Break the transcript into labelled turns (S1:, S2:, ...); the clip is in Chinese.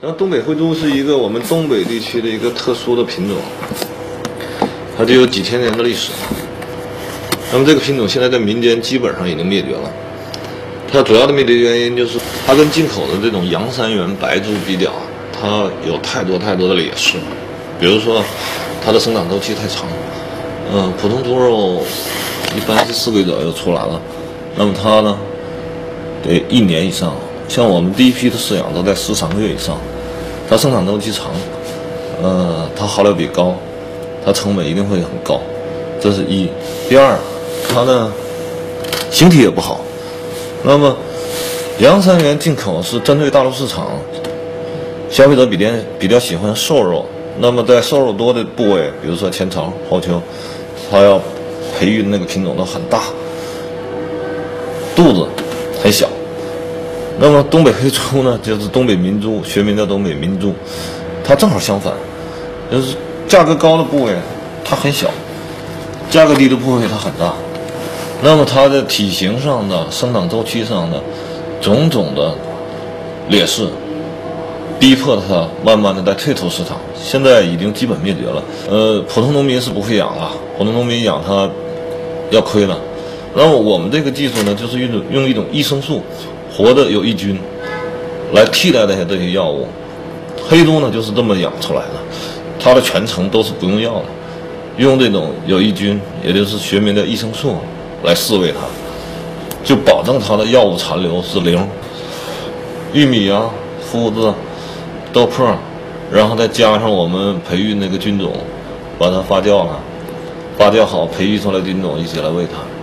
S1: 然后东北灰猪是一个我们东北地区的一个特殊的品种，它就有几千年的历史。那么这个品种现在在民间基本上已经灭绝了。它主要的灭绝原因就是它跟进口的这种洋三元白猪比较，它有太多太多的劣势。比如说，它的生长周期太长。嗯，普通猪肉一般是四个月左右出来了，那么它呢，得一年以上。像我们第一批的饲养都在十三个月以上，它生产周期长，呃，它耗料比高，它成本一定会很高，这是一。第二，它呢形体也不好。那么，洋三元进口是针对大陆市场，消费者比较比较喜欢瘦肉。那么在瘦肉多的部位，比如说前槽、后丘，它要培育的那个品种都很大，肚子很小。那么东北黑猪呢，就是东北明珠，学名叫东北明珠，它正好相反，就是价格高的部位它很小，价格低的部位它很大。那么它的体型上的、生长周期上的种种的劣势，逼迫它慢慢的在退出市场，现在已经基本灭绝了。呃，普通农民是不会养了，普通农民养它要亏了。那么我们这个技术呢，就是用用一种益生素。活的有益菌来替代那些这些药物，黑猪呢就是这么养出来的，它的全程都是不用药的，用这种有益菌，也就是学名的益生素来饲喂它，就保证它的药物残留是零。玉米啊、麸子、豆粕，然后再加上我们培育那个菌种，把它发酵了，发酵好培育出来菌种一起来喂它。